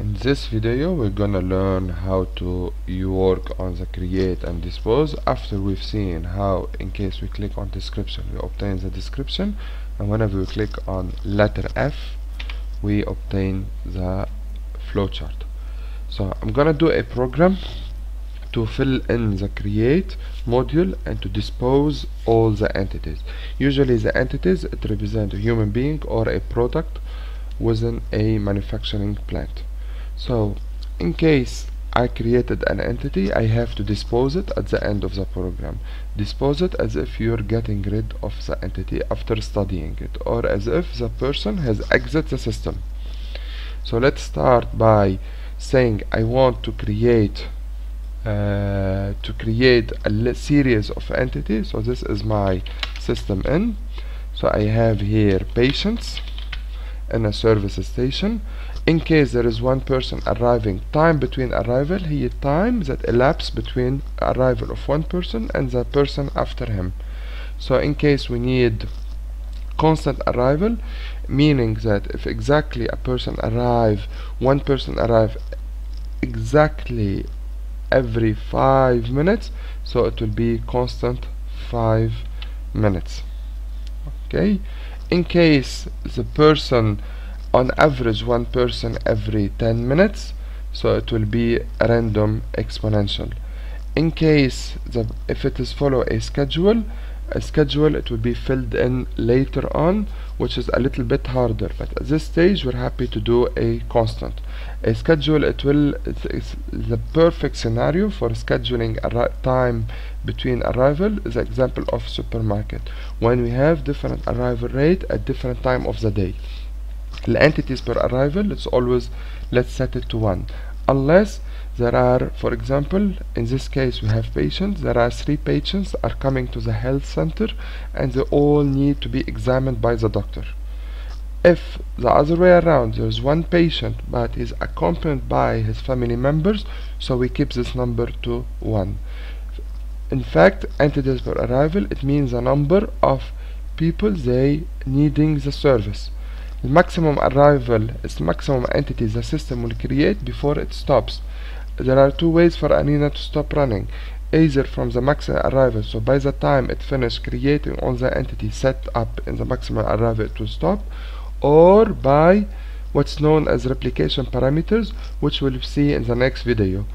In this video we're gonna learn how to work on the create and dispose after we've seen how in case we click on description we obtain the description. And whenever we click on letter F we obtain the flowchart. So I'm gonna do a program to fill in the create module and to dispose all the entities. Usually the entities it represent a human being or a product within a manufacturing plant so in case I created an entity I have to dispose it at the end of the program. Dispose it as if you're getting rid of the entity after studying it or as if the person has exited the system. So let's start by saying I want to create uh, to create a series of entities. So this is my system in. So I have here patients in a service station in case there is one person arriving time between arrival he time that elapsed between arrival of one person and the person after him. So in case we need constant arrival meaning that if exactly a person arrive one person arrive exactly every five minutes so it will be constant five minutes. Okay? In case the person on average one person every 10 minutes so it will be a random exponential. In case the if it is follow a schedule a schedule it will be filled in later on which is a little bit harder but at this stage we're happy to do a constant. A schedule it will it's, it's the perfect scenario for scheduling a time between arrival is the example of supermarket. When we have different arrival rate at different time of the day the entities per arrival let's always let's set it to one. Unless there are for example in this case we have patients there are three patients are coming to the health center and they all need to be examined by the doctor. If the other way around there's one patient but is accompanied by his family members so we keep this number to one. In fact entities per arrival it means a number of people they needing the service the maximum arrival is the maximum entity the system will create before it stops. There are two ways for Arena to stop running either from the maximum arrival so by the time it finishes creating all the entity set up in the maximum arrival it will stop or by what's known as replication parameters which we'll see in the next video.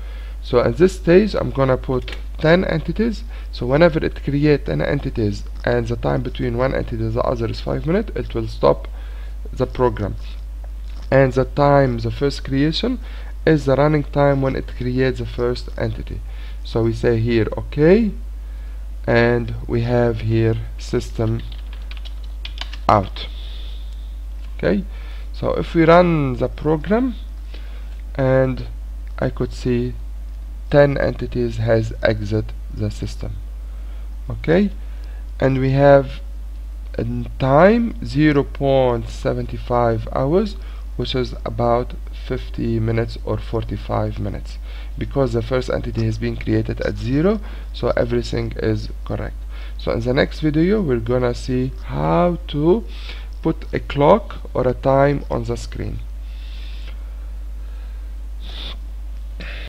So at this stage I'm gonna put 10 entities. So whenever it creates 10 entities and the time between one entity and the other is 5 minutes it will stop the program. And the time the first creation is the running time when it creates the first entity. So we say here okay and we have here system out. Okay? So if we run the program and I could see 10 entities has exit the system. Okay? And we have in time 0.75 hours which is about 50 minutes or 45 minutes. Because the first entity has been created at zero so everything is correct. So in the next video we're gonna see how to put a clock or a time on the screen